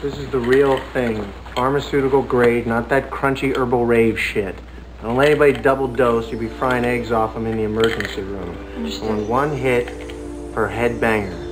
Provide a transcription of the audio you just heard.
This is the real thing. Pharmaceutical grade, not that crunchy herbal rave shit. Don't let anybody double dose. You'll be frying eggs off them in the emergency room. Understood. Only one hit per head banger.